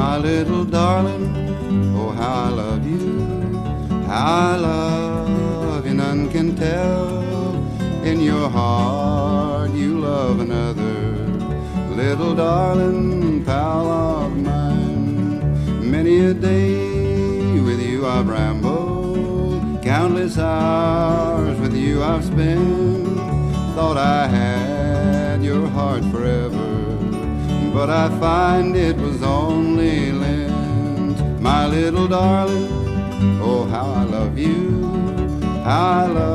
my little darling. Oh, how I love you, how I love you, none can tell. In your heart, you love another little darling pal of mine. Many a day with you I've rambled, countless hours with you I've spent. Thought I had your heart forever but I find it was only lent. My little darling, oh how I love you, how I love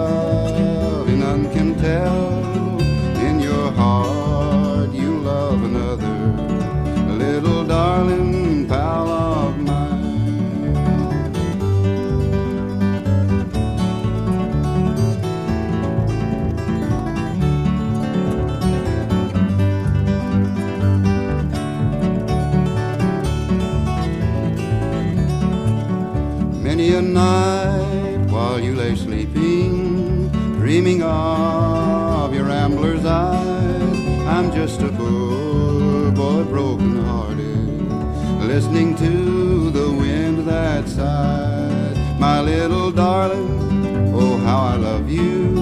Many a night while you lay sleeping, dreaming of your rambler's eyes, I'm just a poor boy broken hearted, listening to the wind that sighs. My little darling, oh how I love you,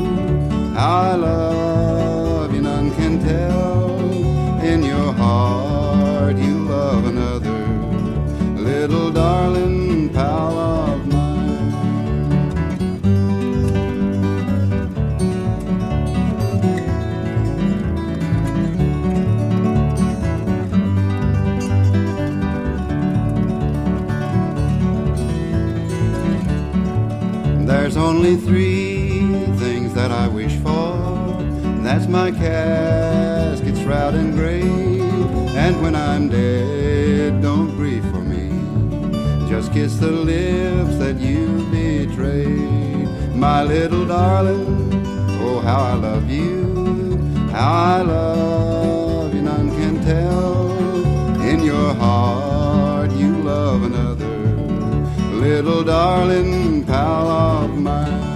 how I love you, none can tell. In your heart you love another, There's only three things that I wish for. and That's my casket, shroud, and grave. And when I'm dead, don't grieve for me. Just kiss the lips that you betrayed. My little darling, oh, how I love you, how I love you, none can tell. In your heart, you love another little darling pal mine.